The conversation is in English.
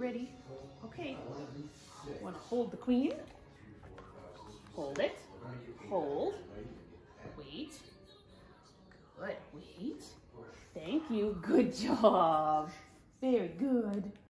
ready. Okay. Want to hold the queen? Hold it. Hold. Wait. Good. Wait. Thank you. Good job. Very good.